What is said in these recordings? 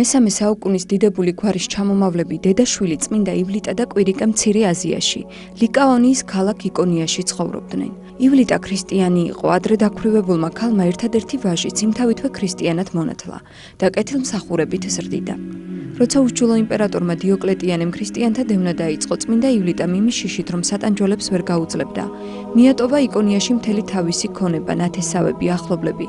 მესამე საუკუნის დიდებული გვარის ჩამომავლები დედაშვილი წმინდა ივლიტა და კვირიკა მცირე აზიაში, ლიკაონიის ქალაქ იკონიაში ცხოვრობდნენ. ივლიტა ქრისტიანი იყო, ადრე დაქვრივებულმა ქალმა ერთადერთი ვაჟიც იმთავითვე ქრისტიანად მონათლა და კეთილმსახურებით ზრდიდა. როცა უშჯულო იმპერატორმა დიოკლეტიანემ ქრისტიანთა დევნა დაიწყო, წმინდა ივლიტა მიმიშიშით რომ სატანჯველებს ვერ გაუძლებდა. მიატოვა იკონიაში მთელი თავისი ქონება, ნათესავები, ახლობლები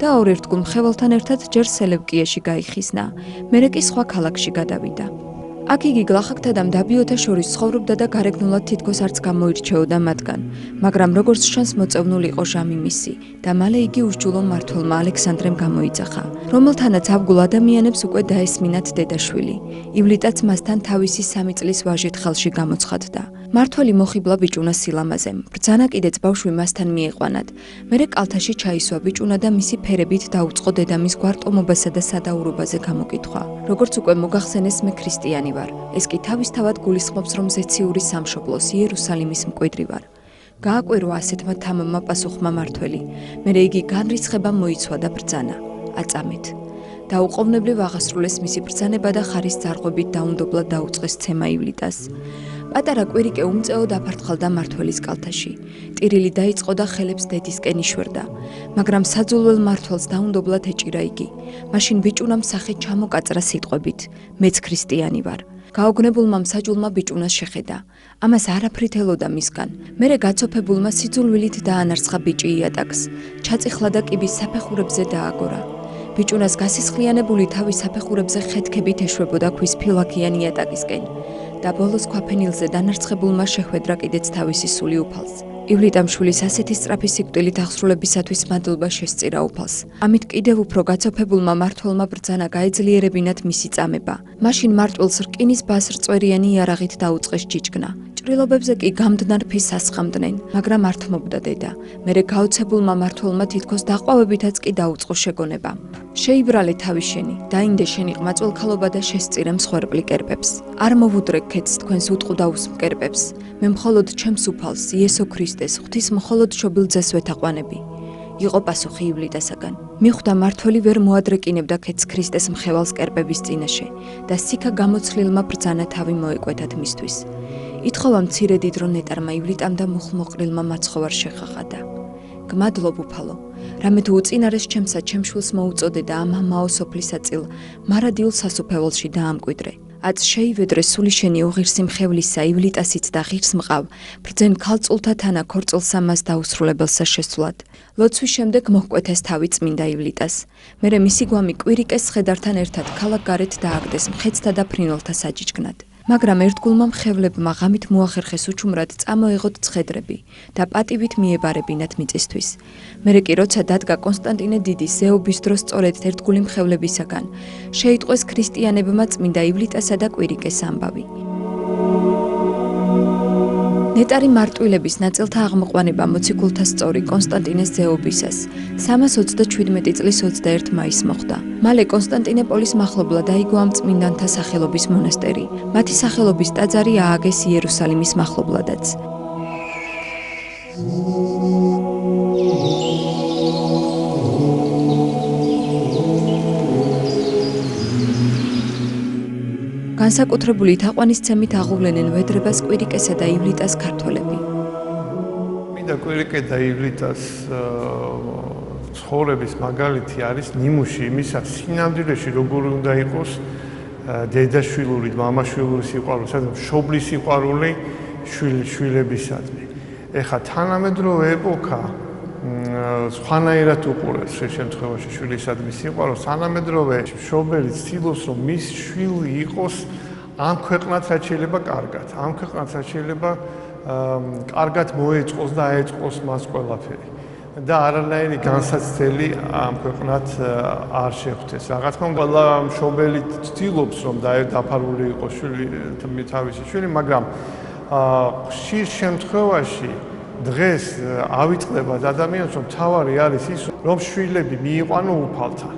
და ორ ერთგულ მხეველთან ერთად ჯერ სელევკიაში გაიხიზნა. მერე კი სხვა ქალაქში გადავიდა. აქ იგი გლახაკთა და მდაბიოთა შორის ცხოვრობდა და გარეგნულად თითქოს არც გამოირჩეოდა მათგან, მაგრამ როგორც ჩანს მოწევნული იყო ჟამი მისი და მალე იგი უშჯულო მართლმა ალექსანდრემ გამოიძახა, რომელთანაც ავგულ ადამიანებს უკვე დაესმინათ დედაშვილი. ივლიტაც მასთან თავისი სამი წლის ვაჟით ხელში გამოცხადდა. მართველი მოხიბლა ბიჭუნა სილამაზემ. ბრძანა კიდეც ბავშვი მასთან მieყვანათ. მერე კალთაში ჩაისვა ბიჭუნა და მისი ფერებით დაუწყო დედამის გვარტომობასა და სადაურობაზე გამოკითხვა. როგორც უკვე მოგახსენეს, მე ქრისტიანი ვარ. ეს კი თავისთავად გულისხმობს, რომ ზეციური სამშობლოს იერუსალიმის მკვიდრი ვარ. გააკვირვა ასეთმა თამამმა პასუხმა მართველი. მერე იგი განრისხება მოიცვა და ბრძანა. აწამეთ. დაუყოვნებლივ აღასრულეს მისი ბრძანება და ხარის ძარღვებით დაუნდობლად დაუწყეს ცემა ივლიტას. პატარა კვირიკე უმწეოდ აფართხალდა მართველის კალთაში. ტირილი დაიწყო და ხელებს დედისკენ იშვერდა, მაგრამ საძულველ მართველს დაუნდობლად ეჭირა იგი. მაშინ ბიჭუნამ სახე ჩამოკაწრა სიტყვებით: მეც ქრისტიანი ვარ. გაოგნებულმა მსაჯულმა ბიჭუნას შეხედა. ამას არაფრით ელოდა მისგან. მერე გაცოფებულმა სიძულვილით დაანარცხა ბიჭი იატაკს. ჩაწიხლა და კიბის საფეხურებზე დააგორა. ბიჭუნას გასისხლიანებული თავი საფეხურებზე ხეთქებით ეშვებოდა ქვის ფილაქიანი იატაკისკენ. და ბოლოს ქვაფენილზე დანარცხებულმა შეხვედრა კიდეც თავისი სული უფალს. ივლიტამშვილის ასეთი სწრაფი სიკვდილით აღსრულებისათვის მადლობა შესწირა უფალს. ამით კიდევ უფრო გაცოფებულმა მართლმა ბრძანა გაეძლიერებინათ მისი წამება. მაშინ მარტვილს რკინის ბასრწვერიანი იარაღით დაუწყეს ჭიჭკნა. ჭრილობებზე კი გამდნარ ფის ასხამდნენ, მაგრამ ართმობდა დედა. მერე გაოცებულმა მართლმა თითქოს დაყვავებითაც კი დაუწყო შეგონება. შეიბრალე თავი შენი, დაინდე შენი ყმაწვილქალობა და შესწირე მსხვერპლი კერპებს. არ მოვუდრე ქეთს თქვენს უტყუდაუს მკერპებს. მე მხოლოდ ჩემს უფალს, იესო ქრისტეს, ღვთის მხოლოდ შობილძეს ვეთაყვანები. იყო პასუხი ივლიტასაგან. მიხვდა მართველი ვერ მოადრეკინებდა ქეთს ქრისტეს მხევალს კერპების წინაშე და სიქა გამოცლილმა ბრძანა თავი მოეკვეთათ მისთვის. ითხოვა მცირე დიდრო ნეტარმა ივლიტამ და მუხმოყრილმა მაცხოვარ შეხახადა. გმადლობ უფალო, რამე თუ უწინარეს ჩემსა ჩემშვილს მოუწოდე და ამ ამაო სოფლისა წილ მარადილ სასופეველში დაამკვიდრე. აც შეივედრე სული შენი უღირსი მხევლისა ივლიტასიც და ღირს მყავ, ბრძენ ქალწულთა თანა ქორწილსა მას დაუსრულებელსა შესვლად. ლოცვის შემდეგ მოჰკვეთეს თავი წმინდა ივლიტას. მერე მისი გვამი კვირიკეს ხედართან ერთად ქალაქ გარეთ დააგდეს მხეცთა და ფრინველთა საჯიჯკნად. მაგრამ ერთგულმა მხევლებმა ღამით მოახერხეს უჩუმრად წამოიღოთ ცხედრები და პატივით მიებარებინათ მიწისთვის. მერე კი როცა დადგა კონსტანტინე დიდის ზეობის დროს სწორედ ერთგული მხევლებისაგან, შეიტყვეს ქრისტიანებმა წმინდა ივლიტასა და კვირიკეს ამბავი. ნეტარი მარტვილების ნაწილთა აღმოყვანება მოციქულთა სწორი კონსტანტინეს ზეობისას 327 წლის 21 მაისს მოხდა. მალე კონსტანტინოპოლის მახლობლად აიგო ამ წმინდანთა სახელობის მონასტერი. მათი სახელობის ტაძარი ააგეს იერუსალიმის მახლობლადაც. განსაკუთრებული თაყვანისცემით აღუვლენენ ვედრებას კვირიკესა და ივლიტას ქართველები. მინდა კვირიკე და ივლიტას ცხოვრების მაგალითი არის ნიმუში იმისა სინამდვილეში როგორი უნდა იყოს დედაშვილური, მამაშვილური სიყვარული, სადაც შობლის სიყვარული შვილებისადმი. ეხა თანამედროვე ეპოქა სხვანაირად უყურებს შე შემთხვევაში შვილისადმი სიყვარულს. თანამედროვე მშობელი ცდილობს რომ მის შვილი იყოს ამ ქვეყნად რაც შეიძლება კარგად. ამ ქვეყნად რაც შეიძლება კარგად მოეწყოს და აეწყოს მას ყველაფერი. და არანაირი განსაცდელი ამ ქვეყნად არ შეხვდეს. რა თქმა უნდა, ყველა მშობელი ცდილობს რომ დაფარული იყოს შვილი თავისი შვილი, მაგრამ ხშირ შემთხვევაში დღეს ავიწყდება ადამიანს რომ თავარი არის ის რომ შვილები მიიყვანო უფალთან.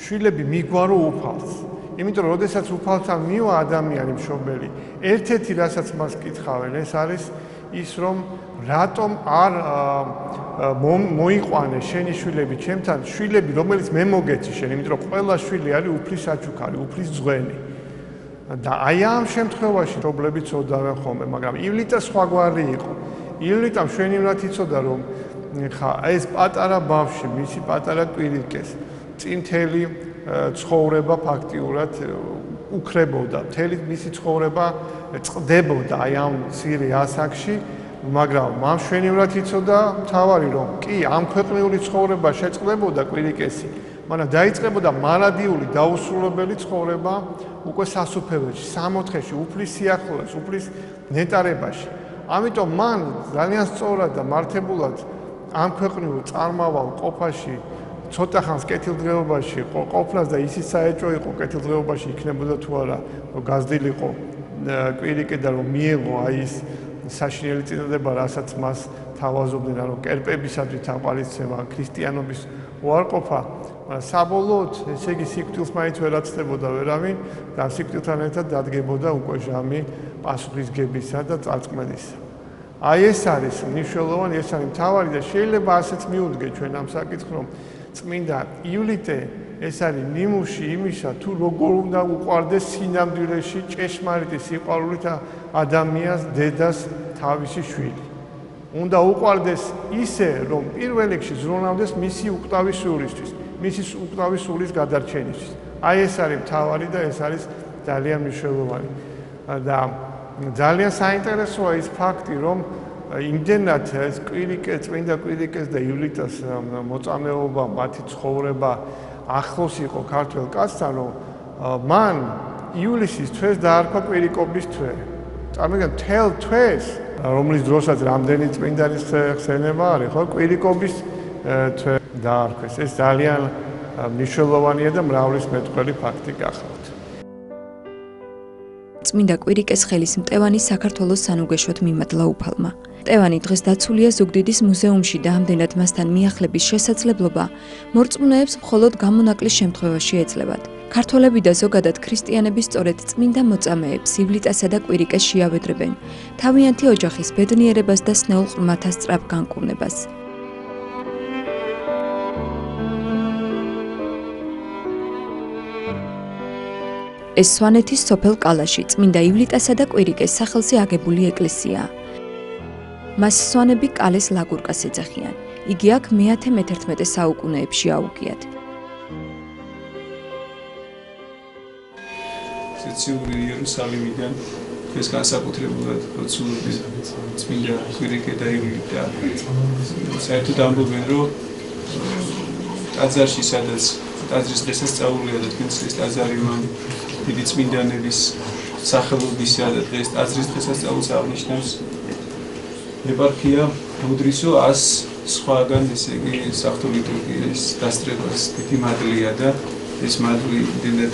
შვილები მიგვარო უფალს. იმიტომ რომ შესაძაც უფალთან მივა ადამიანი მშობელი ერთ-ერთი რასაც მას კითხავენ ეს არის ის რომ რატომ არ მოიყვანე შენი შვილები ჩემთან შვილები რომელიც მე მოგეცი შენ იმიტომ რომ ყველა შვილი არის უფლის საჩუქარი უფლის ძღვენი. და აი ამ შემთხვევაში პრობლემები წოდავენ ხოლმე მაგრამ ივლიტა სხვაგვარი იყო ივლიტამ შვენივრად იცოდა რომ ხა ეს პატარა ბავშვი მისი პატარა კვირიკეს წინთელი ცხოვრება ფაქტიურად უკრებოდა მთელი მისი ცხოვრება წდებოდა აი ამ ცირე ასაკში მაგრამ მამ შვენივრად იცოდა თავარი რომ კი ამ ქვეყნიური ცხოვრება შეწყდებოდა კვირიკესი მაგრამ დაიწყებოდა მარადიული დაუსრულებელი ცხოვრება უკვე სასუფეველში 60-ში უფლის სიახლოვეს უფლის ნეტარებაში ამიტომ მან ძალიან სწორად და მართებულად ამ ქვეყნიურ წარმავალ ყოფაში ცოტა ხანს კეთილდღეობაში ყოფნას და ისიც საეჭო იყო კეთილდღეობაში იქნებოდა თუ არა გაზრდილიყო კვირიკე და რომ მიიღო აი ის საშინელი წინადადება რასაც მას თავაზობდნენ რომ კერპებისადმი თამყალიცება ქრისტიანობის უარყოფა. საბოლოოდ ესე იგი სიკვდილს მაინც ვერ აცდებოდა ვერავინ და სიკვდილთან ერთად დადგებოდა უკვე ჟამი პასუხისგებისა და წარწმენისა. აი ეს არის მნიშვნელოვანი ეს არის მთავარი და შეიძლება ასეც მიუდგე ჩვენ ამ საკითხს რომ წმინდა ივლიტე ეს არის ნიმუში იმისა თუ როგორ უნდა უყარდეს სინამდვილეში ჭეშმარიტი სიყვარულით ადამიანს დედას თავისი შვილი. უნდა უყარდეს ისე რომ პირველ რიგში ზრუნავდეს მისი უკტავის სულისთვის მისი უკტავის სულის გადარჩენისთვის. აი ეს არის მთავარი და ეს არის ძალიან მნიშვნელოვანი. და ძალიან საინტერესოა ის ფაქტი რომ იმდენად ეს კვირიკე წმინდა კვირიკეს და ივლიტას მოწამეობა მათი ცხოვრება ახლოს იყო ქართულ კაცთან რომ მან ივლისის თვეს დაარქვა კვირიკობის თვე. წარმოგიდგენთ თელ თვეს რომლის დროსაც რამდენი წმინდანის ხსენება არის ხო კვირიკობის თვე დაარქვეს. ეს ძალიან მნიშვნელოვანია და მრავლის მეტყველი ფაქტი გახლავთ წმინდა კვირიკეს ხელის მტევანი საქართველოს სანუგეშოდ მიმადლა უფალმა ტევანი დღეს დაცულია ზუგდიდის მუზეუმში და ამდენად მასთან მიახლების შესაძლებლობა მორწმუნეებს მხოლოდ გამონაკლის შემთხვევაში ეძლებათ. ქართველები და ზოგადად ქრისტიანები სწორედ წმინდა მოწამეებს ივლიტასა და კვირიკეს შეავედრებენ თავიანთი ოჯახის ბედნიერებას და სნეულ ყრმათა სწრაფ განკურნებას. ეს სვანეთის სოფელ კალაში წმინდა ივლიტასა და კვირიკეს სახელზე აგებული ეკლესიაა. მას სვანები კალეს ლაგურკას ეძახიან. იგი აქ მე-11 საუკუნეებში აუგიათ. ციციური იერუსალიმიდან ეს განსაკუთრებულად პროცედურები წმინდა კვირიკე და ივლიტა. საერთოდ ამბობენ, რომ ტაძარში სადაც ტაძრის დღესასწაულია და თვითონ ტაძარი მან დიდი წმინდანების სახელობისა და დღეს ტაძრის დღესასწაულს აღნიშნავს. ეპარქია მუდრისო 100 სხვაგან ესე იგი საფრთხე ლიტურგიის დასწრებას დიდი მადლია და ეს მადლი დიდად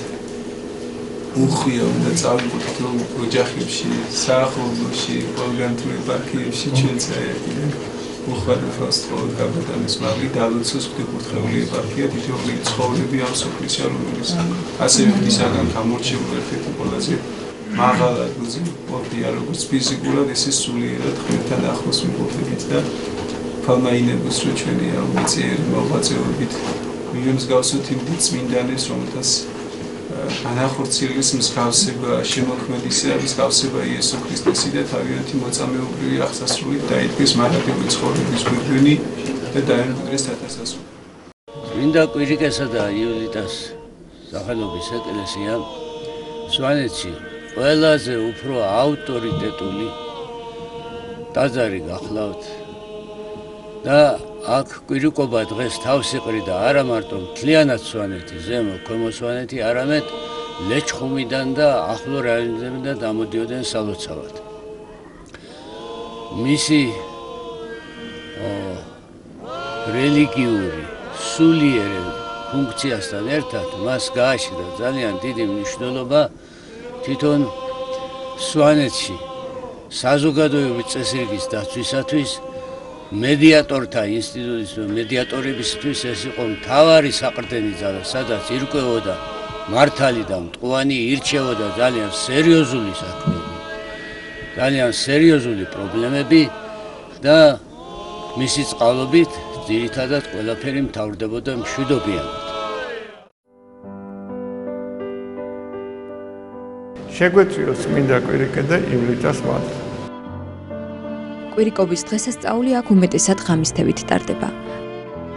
უხია და წავიდეთ რომ ოჯახებში, საახლობლოში, ყველგან თუ ეპარქიებში ჩვენ წაერდით. ყოველ გაბატონის მადლი დალოცოს ფიქურთხეული ეპარქია თითოეული ცხოვრები ამ სოფლის ალუმინის. ასევე მისაგან გამორჩეული ერთ-ერთი ყველაზე მაღალად გზობია როგორც ფიზიკურად ისე სულიერად ღმერთთან ახლოს ვიმყოფებით და ფალმაინებს რო ჩვენი ამბიციები მოღვაწეობით მიგონს გავსოთ იმ წმინდანებს რომელთაც ანახორციელის მსგავსება შემოქმედისა მსგავსება იესო ქრისტესი და თავიანთი მოწამეობრივი აღსასრული დაიდგეს მარადიული ცხოვრების გვირგვინი და დაემკვიდრეს თათასასრული წმინდა კვირიკესა და იულიტას სახელობის ეკლესია სვანეთში ყველაზე უფრო ავტორიტეტული ტაძარი გახლავთ და აქ კვირიკობა დღეს თავს იყრიდა არა მარტო მთლიანად სვანეთი ზემო ქვემო სვანეთი არამედ ლეჩხუმიდან და ახლო რაიონიდან და დამოდიოდნენ სალოცავად. მისი რელიგიური სულიერი ფუნქციასთან ერთად მას გააჩნდა ძალიან დიდი მნიშვნელობა თვითონ სვანეთში საზოგადოების წესრიგის დაცვისათვის მედიატორთა ინსტიტუტის მედიატორებისთვის ეს იყო მთავარი საყრდენი ძალა, სადაც ირკვეოდა მართალი და მტყუანი ირჩეოდა ძალიან სერიოზული საქმეები. ძალიან სერიოზული პრობლემები და მისი წყალობით ძირითადად ყველაფერი მთავრდებოდა მშვიდობიანად. შეგვეწიოს წმინდა კვირიკე და ივლიტას მადლი. კვირიკობის დღესასწაული აქ უმეტესად ღამისთევით ტარდება.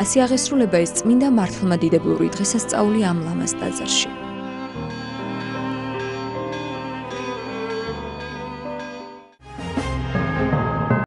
ასე აღესრულება ეს წმინდა მართლმადიდებლური დღესასწაული ამ ლამაზ ტაძარში.